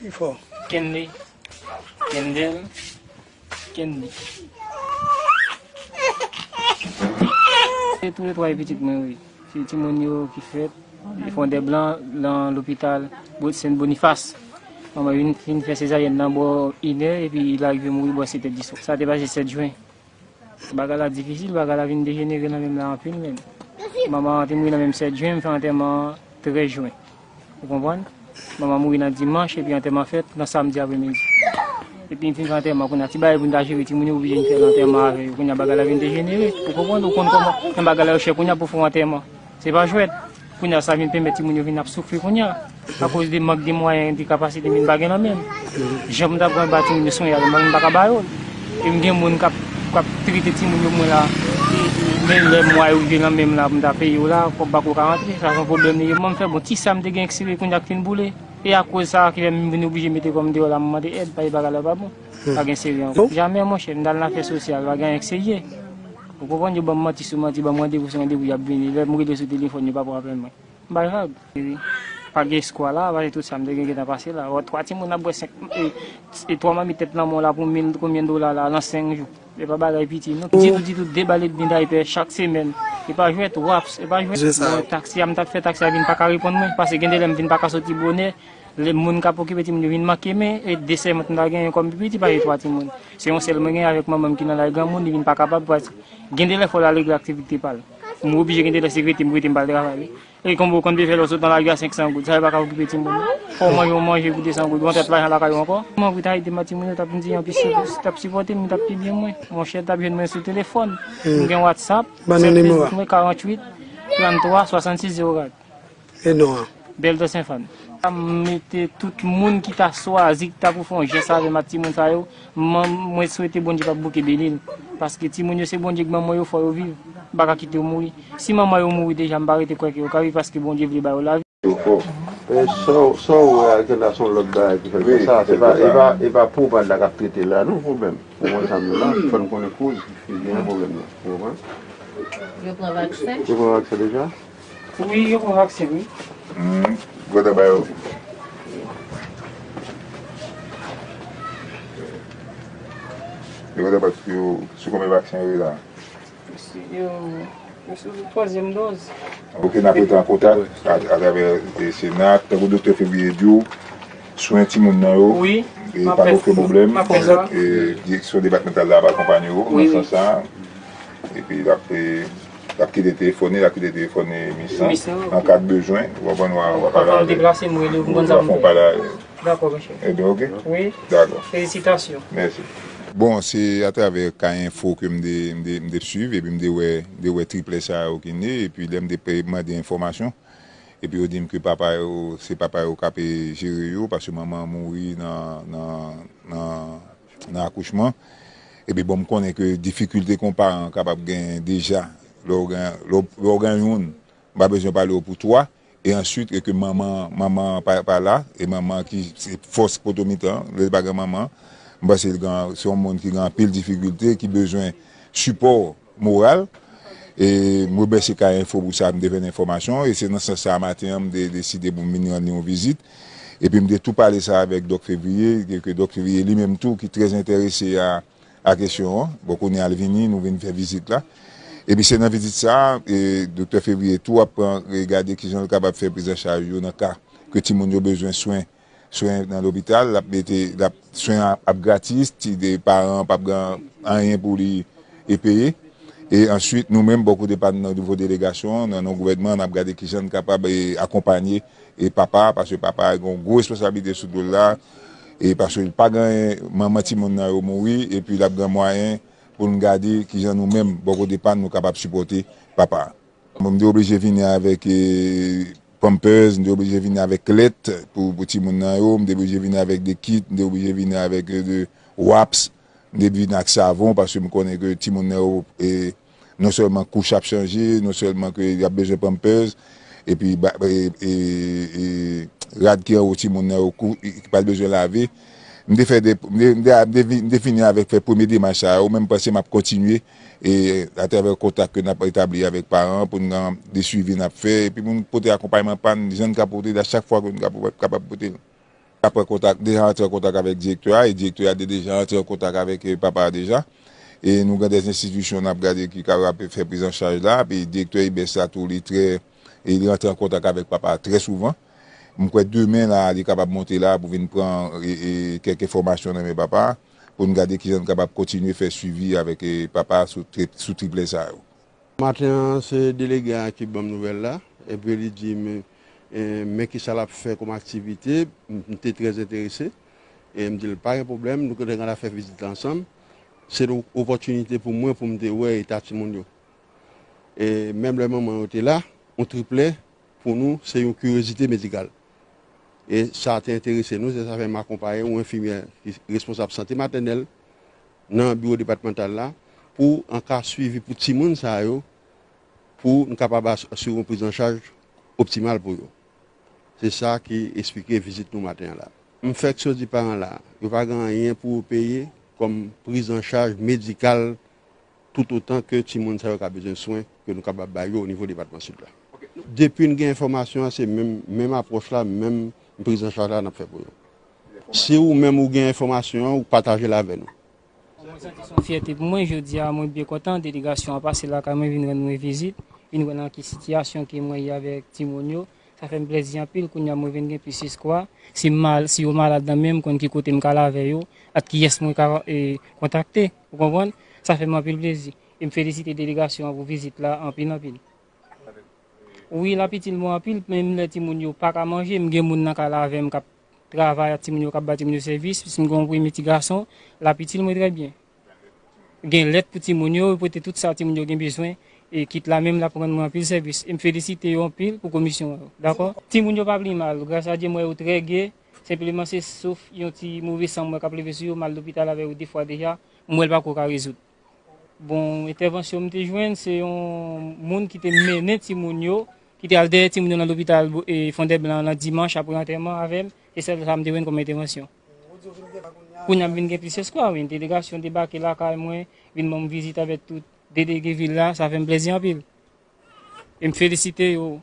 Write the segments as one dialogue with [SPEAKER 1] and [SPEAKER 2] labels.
[SPEAKER 1] Pifo.
[SPEAKER 2] Kendi. Kendel. Kendi. Tous les trois petites mains, oui. C'est Timonio qui fait. Ils font des blancs dans l'hôpital Saint-Boniface. On m'a une fille fait césarienne dans bord une et puis il arrive à mourir, bon, c'était 10 Ça a passé 7 juin. Bagala difficile, bagala vient dégénérer dans même la pile même. Maman a été mourir dans même 7 juin, me fait enterrement 13 juin. Vous comprenez? Maman mouri nan dimanche, epi anterman fèt nan samdi apre midi. Epi mfin anterman, kon a ti baye pou nda jiri, ti mouni oubije nfèl anterman avè, kon a bagala vin dejenere, pou konpon nou kon kon, kon bagala yo chè, kon a pou fò anterman. Se pa jwèd, kon a sa vin pèmè ti mouni yo vin ap soufri kon a, a kòz de mank de mwayen, de kapasite min bagè nan men. Jèm mda pran bati mouni son yalè, mwen baka bayol. E mgen moun kap trite ti mouni yo mwen la, men lèm mwa yon gen nan men la mda pe yo la, pou bako ka rentre, sa son problem ne yon mwen fè, bon ti sa mde gen eksire kon jak fin boule, e a kouz sa ki lèm mwen oubije mette kom de yo la mwen de ed, pa yon baga la pa bon, pa gen seri an, jamè mwen chè, mdal nan fè sosyal, pa gen ekseye, pou konpon yo ban mati sou mati, ban mwen devou sou mwen devou yab bini, lèm mwen de sou telefon yo pa pou problem mwen, ba rab, pa gen skwa la, pa gen tout sa mde gen gen a pase la, ou 3 ti moun apwe 5, e 3 mami tet nan moun la pou 1000, koumyen do la la, lan 5 jou. E pa bagay piti. Nou ditou ditou debalik bin daype chak semen. E pa jwet waps. E pa jwet taksi. Am tak fe taksi a vin pa ka ripon mwen. Pase gen de lem vin pa ka soti bonè. Le moun ka pokipe peti moun vin makeme. E dese mwen da gen yon kombi piti pa yon twati moun. Se yon sel mwen gen avèk mwen mwen ki nan la yon moun. Di vin pa kapab. Gen de le fol alèk l'aktivite pal. Mwen obije gen de la sekreti mwen rete mbal travay. E kon bo kon be fe lò sot nan la riga 500 gout. Sa e baka okipe ti euh, moun. Kon man yo manje gout 200 gout. Mwen tet la jan la kayo anko. Mwen wita ite mati mwen tap mdi yon pisi. Tap sipote mwen tap pi bien mwen. Mwen chè tap jen mwen sou telefon. Mwen gen WhatsApp.
[SPEAKER 1] Banan nime wa.
[SPEAKER 2] 48 33 66 04.
[SPEAKER 1] E nou an.
[SPEAKER 2] Bel de Saint-Fan. Mwen Mette tout moun ki ta swa zik ta pou fon. Je save mati moun sa yo. Mwen souwete bon di pa bouke belil. Paske ti moun yo se bon diye gman mwen yo fwa yo viv, baka kite yo moui. Si maman yo moui deja mba rete kweke yo kavi, paske bon diye vle ba yo la vi.
[SPEAKER 3] E, so ou e a gen la son lot da e ki fèl sa, e va e pou ban la kap trete la nou problem. Pou mwen sa mè la, hmm. fèl konen kouz, yon problem la. Pou mwen?
[SPEAKER 4] Yo pran vaksen?
[SPEAKER 3] Yo pran vaksen deja?
[SPEAKER 2] Oui, yo pran vaksen, oui.
[SPEAKER 5] Hmm. Gwede bayo? La?
[SPEAKER 2] Yo, yo sou toazem doz.
[SPEAKER 5] Ok, na pe tan kontak a travè senat, te kou dote februye diyo, souen ti moun nan yo,
[SPEAKER 2] Oui,
[SPEAKER 5] e pa kou fè problem,
[SPEAKER 2] ma prezant.
[SPEAKER 5] e direksyon debat mental la va akompany yo,
[SPEAKER 2] Oui,
[SPEAKER 5] nan san san, e pi la pe, la de telefone, la ki de
[SPEAKER 2] le mwen
[SPEAKER 5] wapon pala,
[SPEAKER 2] D'accord, monsieur.
[SPEAKER 5] e do ok?
[SPEAKER 2] Oui,
[SPEAKER 5] D'akor.
[SPEAKER 2] félicitations.
[SPEAKER 5] Mersi. Bon, se a atrave ka info ke mde suiv, epi mde we triple sa yo ki ne, epi lem de preman de informasyon, epi yo dim ki papa yo, se papa yo kape jere yo, pasyo maman mouri nan, nan, nan, nan akouchman, epi bon m konen ke difikulte kon pa an kapap gen deja, lor gen yon, ba bezon pale yo pou toa, E answit e ke maman, maman pa, pa la, e maman ki fos potomitan, le bagan maman, Mba se yon moun ki gan pil difikulte, ki bezwen support moral, e mbe se ka info pou sa mde ven informasyon, e se nan sa sa maten mde deside pou mwen yon yon vizit, e pi mde tout pale sa avek Dok Fevriye. ke Dok Fevriye li menm tou ki trez interese a kesyon, bo konen al vini, nou ven fè vizit la, E pi se nan vizit sa, e, Dr. Fevrier tou ap regade ki jan l kabab fe prezachaj yo nan ka ke ti moun yo bezwen swen soin nan l'opital, la, la soin ap gratis, ti de paran pap gan anyen pou li e peye. E answit nou menm bokou depan nan nouvo delegasyon, nan nou gouvedman ap gade ki jan kapab e akompanyer e papa, paswe papa e gon gwo espasabite sou do la, e paswe pa gan maman ti moun nan yo moui, e pi lap gan mwayen pou nou gade ki jan nou menm bokou depan nou kapab supporte papa. Mwen de oblije vini avèk e... pampers, mde oblije vini avèk let pou ti moun nan yo, mde oblije vini avèk de kit, mde oblije vini avèk euh, de waps, mde vini ak savon, paswè m konen ke ti moun nan yo, e, non selman kouch ap chanje, non selman ke y ap beje pompez, epi e, e, rad ki an ou ti moun nan yo kou, ki pal beje lave, mde, de, mde, mde, mde vini avèk fè pwemè di man sa yo, mèm pasè m ap kontinye, E a atreve kontak ke nap etabli avèk paran pou nou an de suivi nap fè. E pi moun pote akompanyman pan, jen kapote da chak fwa ke nou kapap pote.
[SPEAKER 6] Apre kontak, deja antre kontak avèk direktora, e direktora de deja antre kontak avèk papa deja. E nou gen des institisyon ap gade ki kara pe fè priz chaj la, pe direktora i besa tou li tre, e li antre kontak avek papa tre souvan. Mwen kwen demen la, li kapap monte la pou vin pran e, e, keke formasyon nan me papa. pou nou gade ki jan kapap kontinue fè suivi avèk eh, papa sou, tri, sou triple sa yo.
[SPEAKER 3] Maten se delega ki bom nouvel la, epi li di men eh, ki sa la pou fè kom aktivite, mte trez enterese, e mte l pa yon problem, nou kote ganda fè vizit ansam, se l opotunite pou mwen pou mte wè etati moun yo. E mèm lèman mwen yote la, on triple pou nou se yon kuriosite medikal. E sa te interese nou, se sa fe m'akompaye ou enfimye responsable sante maternel nan bureau departemental la pou an ka suivi pou ti moun sa yo pou nou kapab asur yon prise en charge optimal pou yo. Se sa ki esplike vizit nou maten la. M fèk so di paran la, yo pa gan yon pou peye kom prise en charge medikal tout otan ke ti moun sa yo ka bezen soyn ke nou kapab bayo ou nivou departement sud la. Okay. Depi nou gen informasyon, se menm aproche la, menm prise en charge la nan fè pou yo. Si ou mèm ou gen informasyon, ou pataje la vè nou.
[SPEAKER 2] Mwen je di a mwen biye kontan, delegasyon apase la ka mwen vin ren mwen vizit, vin ren an ki sityasyon ki mwen yavek timonyo, sa fe mplezi anpil koun ya mwen vin gen pisi skwa, si yo malade dan menm kon ki kote mka lave yo, at ki yes mwen ka kontakte, ou konpon, sa fe mplezi. E mfelisite delegasyon an pou vizit la anpil anpil. Ouye la pitil mwen an pil, men mwen timonyo pak a manje, mwen gen moun nan kala ve mkap travay at timonyo kap bati mwen servis, si mwen konpou yon mitigasyon, la pitil mwen trebyen. gen let ti moun yo, pou te tout sa ti moun yo gen bezwen, e kit la menm la pou gwen mwen pil servis. E m felicite yo an pil pou komisyon yo, d'akon? Ti moun yo pa pli mal, grasa di mwen yo tre ge, sepleman se souf yon ti mouve san mwen ka pleve su yo, mal l'opital ave yo defwa deja, mwen pa kou ka rezout. Bon, intervensyon mwen te jwen, se yon moun ki te ti moun yo, ki te al ti moun nan l'opital e fonde blan nan dimanche apou l'anterman avèm, e sel samde wèn kom intervensyon. Kou nan vin gen plisè skwa wèn, delegasyon debake la kal mwen, vin mwen vizit avè tout, dedege vil la, sa fèm plezi anpil. E m felicite yo.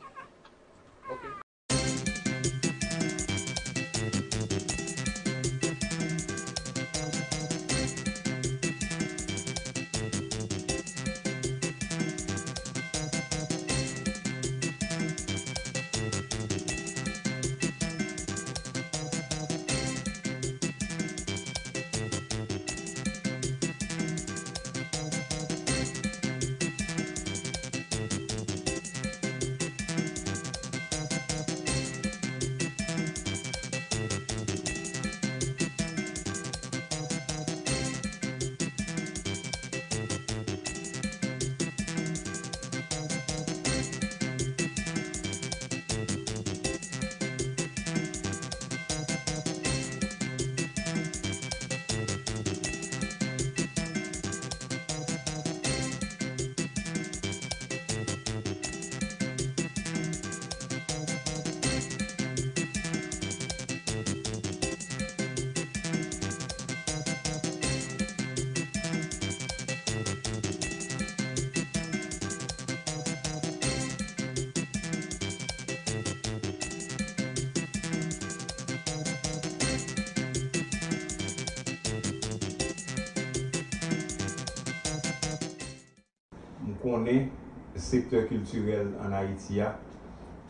[SPEAKER 6] M konen sektor kulturel an Haiti ya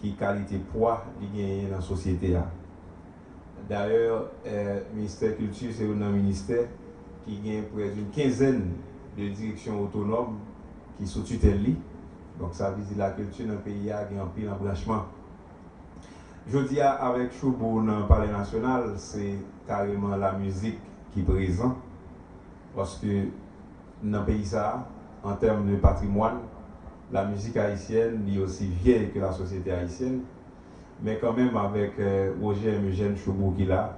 [SPEAKER 6] ki kalite pwa li genye nan sosyete ya. D'ayor, Ministèr Kultur se yon nan ministèr ki genye prez un kinzen de direksyon otonom ki sou tutel li. Donk sa vizi la kultur nan peyi ya gen anpil an branchman. Jodi ya, avek choubou nan pale nasyonal, se kareman la müzik ki prezan. Paske nan peyi sa, en termes de patrimoine, la musique haïtienne est aussi vieille que la société haïtienne, mais quand même avec euh, Roger Eugène Choubou qui là,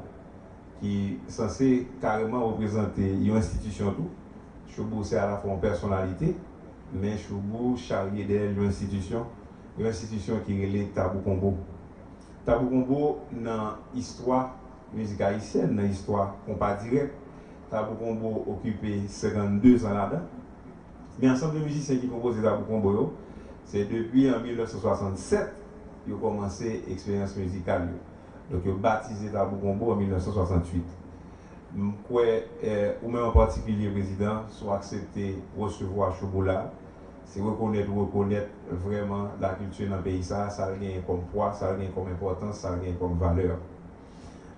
[SPEAKER 6] qui est censé carrément représenter une institution tout. Choubou c'est à la fois une personnalité, mais Choubou charrié derrière une institution, une institution qui est Tabou Combo. Tabou Combo dans l'histoire musique haïtienne, dans l'histoire compas direct, Tabou Combo occupé 52 ans là-dedans. Men ansanm de müzisyen ki kompoze la pou kombo yo, se depi an 1967, yo komanse eksperyans müzikal yo. Donk yo batize la pou kombo an 1968. Mkwe, eh, ou men an patikilye prezident, sou aksepte resevo a Chobola, se rekonet ou rekonet vreman la kultue nan peyi sa, sa renyen kom poa, sa renyen kom importans, sa renyen kom valeur.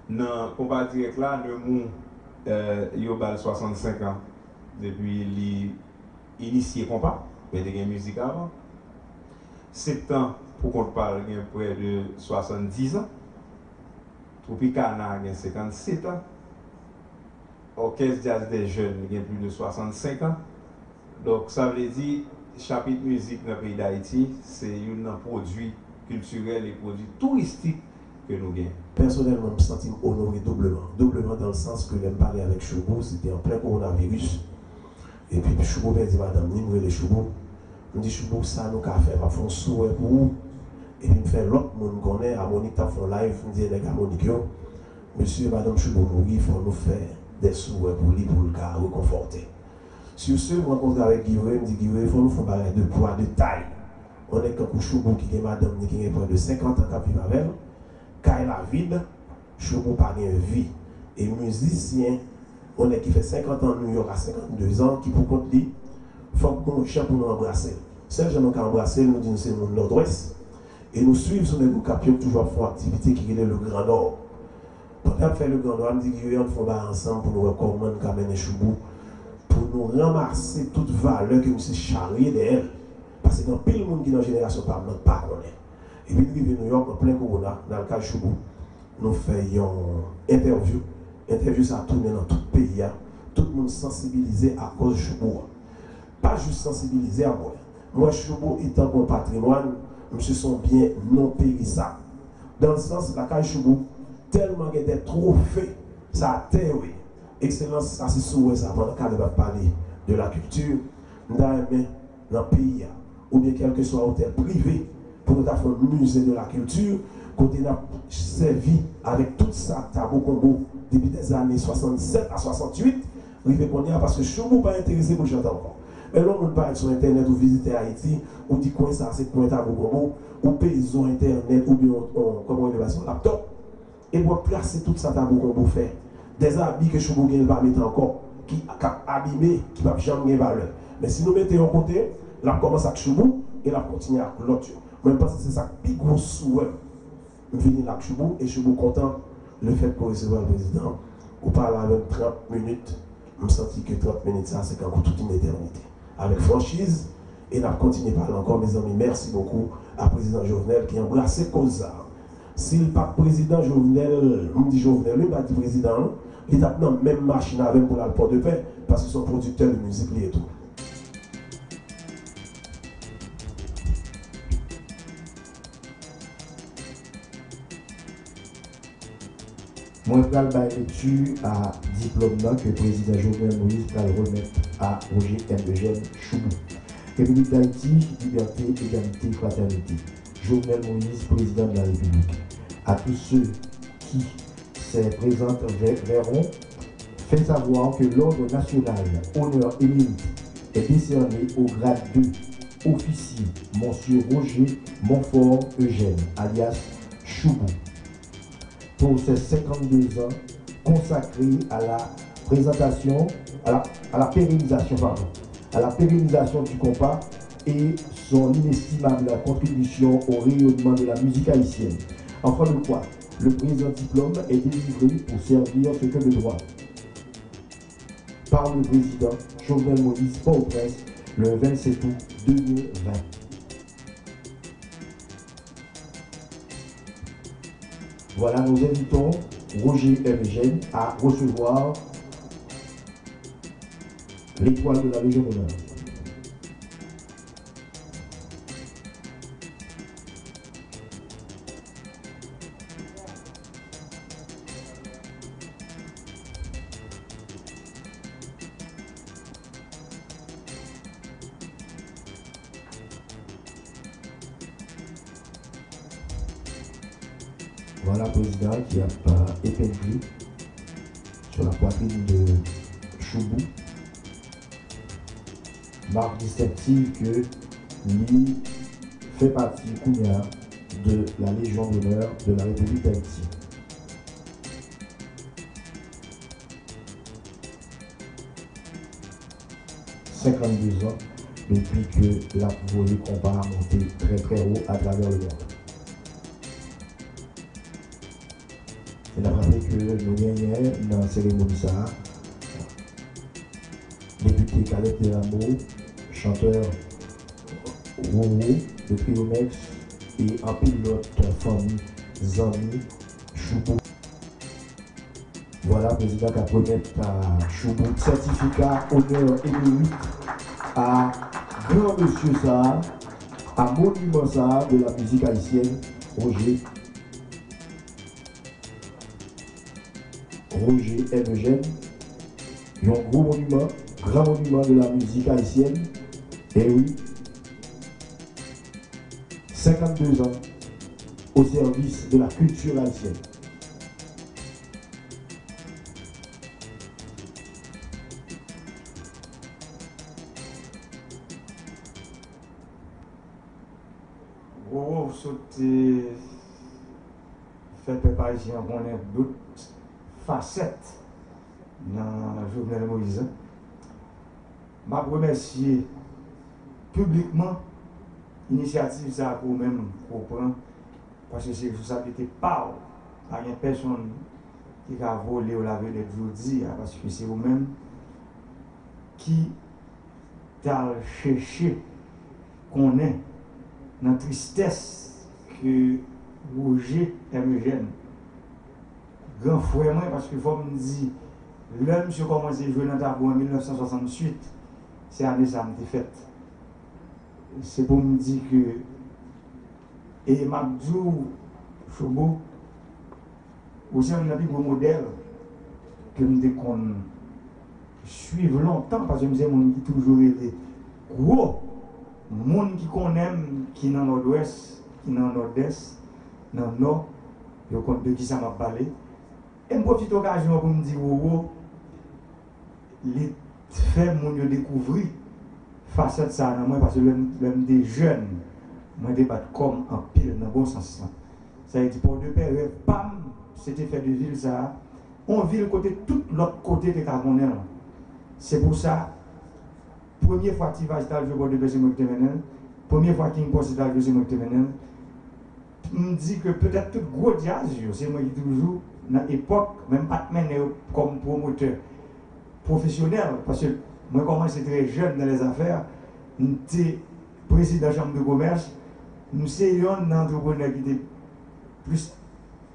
[SPEAKER 6] Nan kompa direk la, nou moun eh, yo bal 65 an, depi li inisye kompa, men te gen müzik avan. Septan pou kont pal gen pre de 70 an, Tropicana gen 57 an, Orkest Jazz des Jeunes gen plus de 65 an, Dok sa vle di, chapit müzik nan peyi d'Haïti, se yon nan prodwi kulturel e prodwi touristik ke nou
[SPEAKER 7] gen. Personelman, m sentim honoré doubleman. Doubleman dan l sens ke lèm pale avèk Choubou, se te an plè coronavirus, Et puis Choubo m'a dit, madame, ni me les Choubo. Je me dis, Choubo, ça nous a fait, on fait un souhait pour vous. Et puis, je fais l'autre monde connaît, à Monique, t'as fait live, me dis, les gars, Monique, monsieur et madame Choubo, il faut nous faire des souhaits pour lui, pour le cas, reconforter. Sur ce, je rencontre avec Guillaume, je me dis, Guillaume, il faut nous faire de poids, de taille. On est comme Choubo qui est madame, qui est près de 50 ans, qui vit avec elle. Quand la vide, Choubo pas de vie. Et musicien, on est qui fait 50 ans New York à 52 ans, qui pour compte dit, il faut qu'on cherche pour nous embrasser. Seul gens qui embrasser, nous disons c'est le nord-ouest. Et nous suivons sur groupes qui toujours font activité qui est le Grand Nord. Pendant qu'on fait le Grand Nord, on dit qu'on faut ensemble pour nous recommander Kamene Choubou, pour nous ramasser toute valeur que nous sommes charriés d'elle. Parce que dans pile le monde qui est dans la génération par notre pas Et puis, nous à New York en plein Corona, dans le cas de Choubou, nous faisons interview. Interview, ça a tourné dans tout le pays. Tout le monde sensibilisé à cause de Choubou. Pas juste sensibilisé à moi. Moi, Choubou étant mon patrimoine, monsieur son bien non périssable. Dans le sens, la caille Choubou, tellement qu'il était trophée, ça a terre, oui. Excellence, ça c'est souvent ça, pendant qu'on va parler de la culture, nous dans le pays, ou bien quel que soit hôtel privé, pour nous faire un musée de la culture, côté servi avec tout ça, tabou combo, depuis des années 67 à 68, rivé qu'on a parce que Choubou pas intéressé pour chanter encore. Mais là, on parle sur Internet ou visiter Haïti, ou dit quoi ça, c'est à Gogo, ou paysan Internet, ou bien, comment on son laptop. Et pour placer tout ça à Gogo fait. Des habits que Choubou va mettre encore, qui abîmés, qui ne va jamais valeur. Mais si nous mettons en côté, là, commence avec Choubou, et là, continue avec l'autre. Moi, je pense que c'est ça, plus gros souhait. Je finis avec Choubou, et Choubou content le fait pour recevoir le président. On parle avec 30 minutes. Je me sens que 30 minutes, ça, c'est encore toute une éternité avec franchise. Et nous continué par encore, mes amis. Merci beaucoup à président Jovenel qui a embrassé cause Si le pas président Jovenel, on dit Jovenel, lui, pas président, il a dans même machine avec pour la port de paix parce qu'ils sont producteurs de musique et tout. Moi, je vais l'étude à diplôme que le président Jovenel Moïse va le remettre à Roger M. Eugène Choubou. République d'Haïti, liberté, égalité, fraternité. Jovenel Moïse, président de la République. À tous ceux qui se présentent verront, fait savoir que l'ordre national, honneur et mérite est décerné au grade 2, officier, Monsieur Roger Montfort Eugène, alias Choubou pour ses 52 ans consacrés à la présentation, à la, pérennisation, pardon, à la pérennisation du compas et son inestimable contribution au rayonnement de la musique haïtienne. Enfin de quoi, le présent diplôme est délivré pour servir ce que le droit. Par le président Jovenel Moïse Port-au-Prince le 27 août 2020. Voilà, nous invitons Roger Eugène à recevoir l'étoile de la Légion d'honneur. De Choubou marque distinctive que lui fait partie Kounia de la Légion d'honneur de la République d'Haïti. ...52 ans depuis que la volée combat a monté très très haut à travers le monde nous gagnons dans la cérémonie ça, député Calais de l'amour, chanteur Wowo de Triomex et un pilote famille, Zami, Choubou. Voilà, président qui à Choubou certificat honneur et mérite à grand monsieur ça, à monument ça de la musique haïtienne, Roger. Roger M. Eugène, un gros monument, grand monument de la musique haïtienne. Et oui, 52 ans au service de la culture haïtienne.
[SPEAKER 8] Wow, sauter fait préparation qu'on ait d'autres faset nan Jovenel Moïse. Map remersye publikman inisiativ sa pou mèm pou pran pwase se sou sa ki te paw a gen person ki ka vole ou lave le djodi a pwase ki se ou mèm ki tal chèche konen nan tristès ki rouje eme jèm Grand frère moi parce que faut me dire l'homme je commencé à jouer dans ta en 1968 c'est année ça me fait c'est pour me dire que et Mabdou Chobo aussi un plus modèle que me qu'on suivre longtemps parce que je me qui toujours été gros monde qui connaît qui dans nord-ouest qui dans nord-est dans le nord je compte de qui ça m'a parlé et je profite l'occasion pour me dire wow, les fait mon découvrir facette ça dans moi parce que l'homme des jeunes moi débat comme en pile dans le bon sens ça. Veut dire pour deux pères pam c'était fait de ville ça. On vit le côté tout l'autre côté de Carbonel c'est pour ça première fois que tu vas dans le jeu de moi première fois qu'il me pose dans le moi me dit que peut-être tout gros jazz c'est moi qui toujours dans l'époque même pas comme promoteur professionnel parce que moi, commencé très jeune dans les affaires, j'étais président de la chambre de commerce, nous sommes un entrepreneur qui était plus,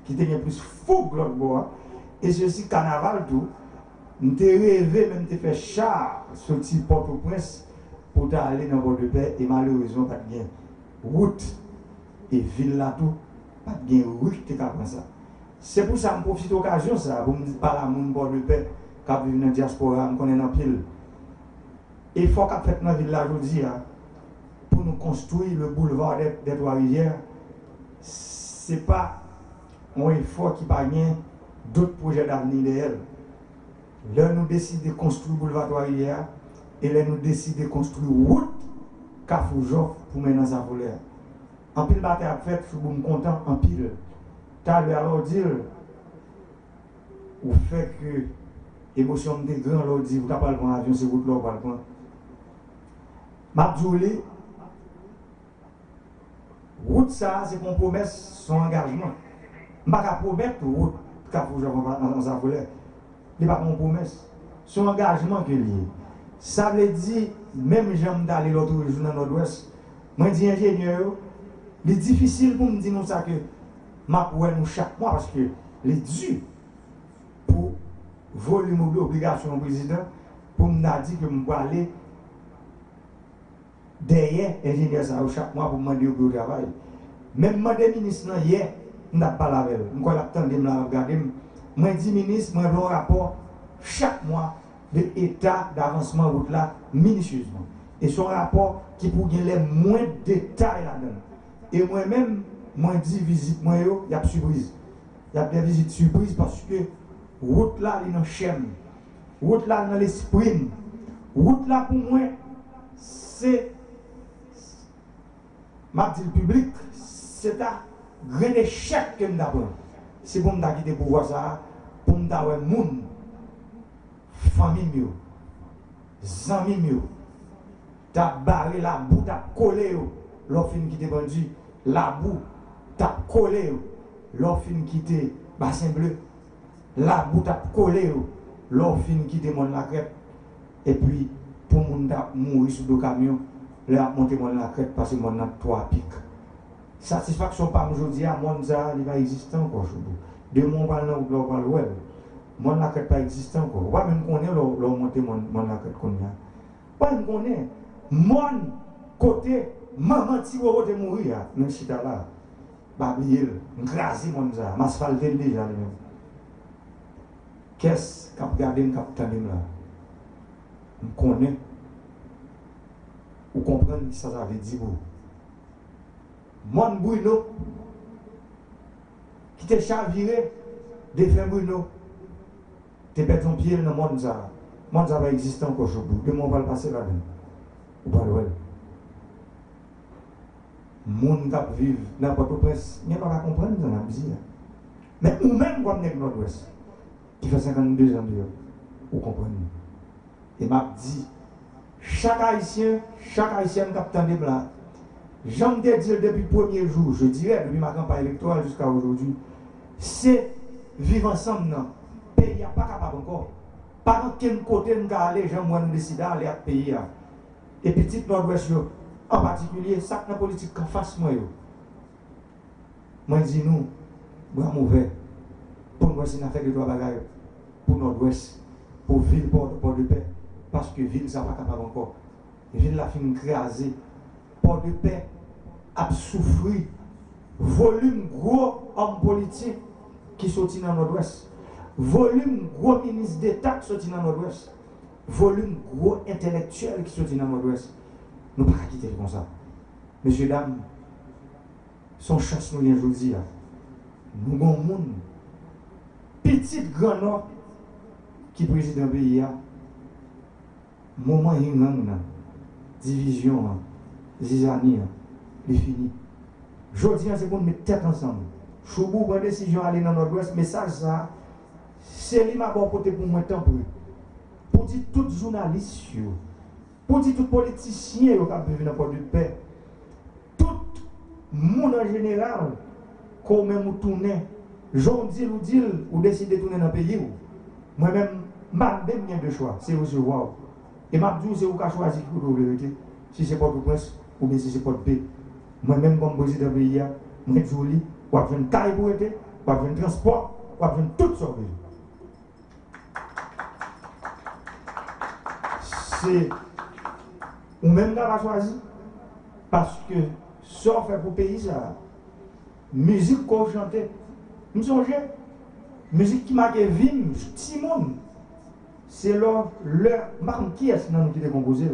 [SPEAKER 8] qui était plus fou que l'autre Et ceci, carnaval tout, nous rêvé même de faire char sur petit Port-au-Prince pour aller dans le de paix. Et malheureusement pas de route. Et ville là tout, pas de route qui comme ça. C'est pour ça que je profite de l'occasion pour me parler à mon bord de paix, qui dans la diaspora, je connais dans pile. Et il faut qu'on fasse dans la ville aujourd'hui hein, pour nous construire le boulevard des, Trois-Rivières. Ce n'est pas un effort qui pas d'autres projets d'avenir derrière. Là, nous décidons de construire le boulevard Trois-Rivières et là, nous décidons de construire route Cafoujof pour mener sa volée. En pile bataille à fait, je suis content en pile. Tu as alors dire, au fait que l'émotion des grands, l'autre dit, vous n'avez pas le avion, c'est vous qui l'avez pas le Mabzoulé, route ça, c'est une promesse, son engagement. Peux pas promettre route Carrefour dans sa. Ce n'est pas une promesse. Son engagement que lié. Ça veut dire, même j'aime d'aller l'autre jour dans l'Ouest, moi dis ingénieur, il est difficile pour me dire ça que je nous chaque mois parce que les dû pour volume président pour me dire que je aller derrière l'ingénieur chaque mois pour demander au travail. Même ministre hier, je n'ai pas avec lui. Je vais la regarder. Ministre, un rapport chaque mois de l'état d'avancement route minutieusement. Et son rapport qui pour les moins de détails là-dedans. Et moi-même, moi dis visite, moi, il y a surprise. Il y a des visites surprises parce que route là, a une chaîne. Route là, dans l'esprit. Route là, pour moi, c'est m'a le public, c'est un grand échec que nous avons. C'est pour nous pour ça, pour nous monde, famille mieux, amis mieux, tap barre la boue, tap collé fin qui bandit, la boue, tap collé. Leur fin quitté bassin bleu. La boue tap collé. Leur fin quitté mon la. Et puis, pour tap mourir sous le camion, là monter mon la parce que mon a trois pics. Satisfaction par aujourd'hui à mon ça, il va exister encore. De mon parle dans le parle ouais. Mon la crête pas existant encore. Pas même connaît leur monter mon mon la crête qu'on. Pas même mon côté maman ti wo de mourir dans chita là. Babil, grasi mon ça, m'asphalte déjà lui même. Qu'est-ce qu'a regardé qu'a tandem là? On connaît ou comprendre ce que ça veut dire pour Mon Bruno qui te chaviré défunt Bruno te pète ton pied dans le monde ça monde ça va exister encore chez vous demain on va le passer là-dedans ou pas le monde qui vivre dans Port-au-Prince n'y a pas à comprendre dans la musique mais ou même comme dans nord-ouest qui fait 52 ans de vous comprenez et m'a dit chaque haïtien chaque haïtien qui a là j'aime te dire depuis le premier jour je dirais depuis ma campagne électorale jusqu'à aujourd'hui c'est vivre ensemble non pays n'est pas capable encore par quel côté nous aller j'aime moi décider à pays et petit nord-ouest An patikulye, sak nan politik ka fas mwen yo. Mwen di nou, mwen mouve, pou mwen si nan fek de do bagay yo, pou Nord-Ouest, pou vil port de pe, paske vil sa pa kapab anko. Vil la fin kreaze, port de pe ap soufri, volume gro an politik ki soti nan Nord-Ouest, volume gro minis de tak soti nan Nord-Ouest, volume gro intelektuel ki soti nan Nord-Ouest, nous ne pas quitter comme ça. Messieurs dames son chasse nous aujourd'hui là. Nous avons monde petit grand nord qui préside un pays moment une division zizanie il fini. Jodi, c'est pour mettre tête ensemble. Choubou prend décision aller dans nord-ouest, message ça, c'est lui m'a côté pour moi temps pour pour dire tout journaliste, pour dire tout politicien qui a dans port de paix, tout monde en général, quand même tourner, dis ou dit ou décide de tourner dans le pays, moi-même, m'a bien de choix, c'est recevoir. Et m'a c'est vous qui choisir pour le vérité, si c'est pas de prince ou bien si c'est pas de paix. Moi-même, comme président pays, je suis joli, ou avoir une taille pour être, ou avoir un transport, avoir toutes sortes de C'est. Ou même là, va choisir. Parce que, ça fait pour pays, ça. Musique qu'on chantait. Nous sommes Musique qui m'a vie, petit monde. C'est leur, leur, qui est-ce qui a composé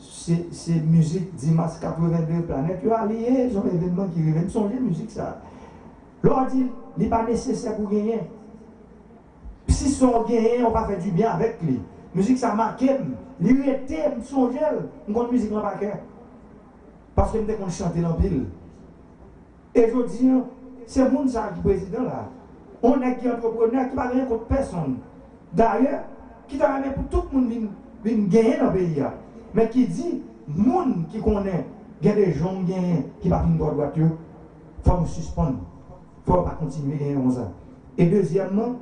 [SPEAKER 8] c'est musique Dimas 82 planètes, ils allié, sont événements qui arrivent. Ils sont musique ça. L'on dit, il n'est pas nécessaire pour gagner. Si son gagné, on va faire du bien avec lui. Musique ça marque, était, son gel, on musique dans le Parce que nous avons chanté dans la ville. Et je dis, c'est le monde qui est président là. On est qui entrepreneur qui ne va rien contre personne. D'ailleurs, qui t'a pour tout le monde venir gagner dans le pays mais qui dit, monde qui connaît, il y a des gens qui ne pas droit droit, il faut nous suspendre. Il ne faut pas continuer à gagner comme ça. Et deuxièmement,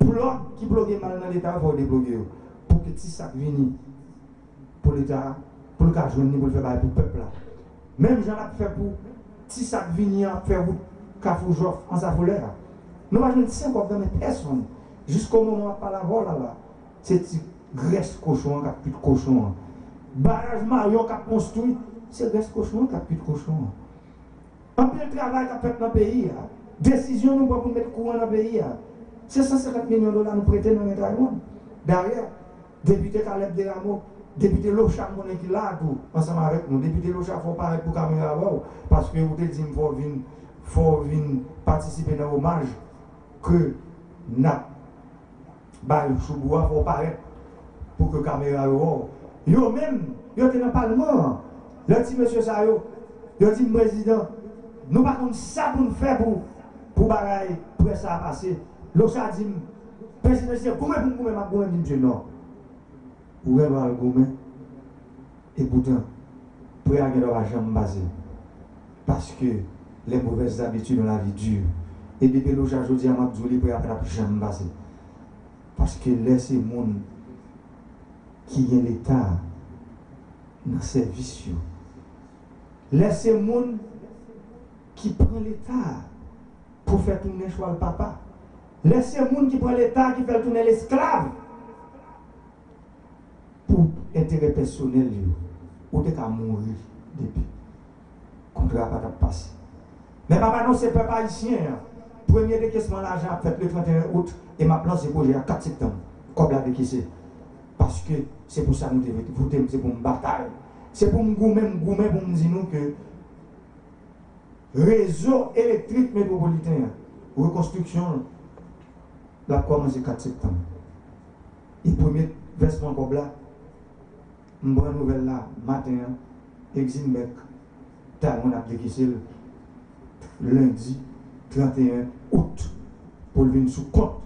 [SPEAKER 8] blog qui bloque mal dans l'État, il faut débloquer. pou ki ti sak vini pou l'Etat, pou l'kajouni, pou l'febay, pou pepla. Mem jan ap fe pou ti sak vini an fe wout kafou jof, an sa foler. Nou wajoun ti sen kop dame person, jiskou mouman pa la vol ala, se ti gres koshon kap pit koshon. Barajman yo kap konstoui, se gres koshon kap pit koshon. Anpil travay kap pet nan peyi ya, desisyon nou wap pou met kouan nan peyi ya, se 150 milyon dola nou prete nan etay moun. Derrière, député Caleb Delamo, député Locha qui là, ensemble avec nous. Député Locha, il faut paraître pour caméra parce que vous avez dit qu'il faut participer dans l'hommage que n'a bah, faut paraître pour que caméra Yo même, yo êtes dans le Parlement. Le petit monsieur ça, yo, yo dit président, nous pas contre ça pour nous faire pour, pour bagaille, pour ça passer. L'autre ça dit, président, comment pour vous-même, pour vous-même, monsieur, non. Vous-même, vous Et pourtant, pour y avoir basé. Parce que les mauvaises habitudes dans la vie dure. Et depuis le jour je dis pour y avoir basé. Parce que laissez les gens qui ont l'État dans le service. Laissez les gens qui prennent l'État pour faire tourner le choix le papa. Laissez les gens qui prennent l'État qui fait tourner l'esclave intérêt personnel. Ou t'es qu'à mourir depuis. Contrat pas passé. Mais papa, non, c'est peuple haïtien. Premier décaissement l'argent fait le 31 août et ma plan c'est pour à 4 septembre. Comme la. Parce que c'est pour ça que nous devons voter, c'est pour une bataille. C'est pour nous même pour nous dire que réseau électrique métropolitain, reconstruction, la commence le 4 septembre. Et premier versement comme Mbwen nouvel la, matin, Exim Mek, talon ap dekisel, lundi 31 out, pou lvin sou kont.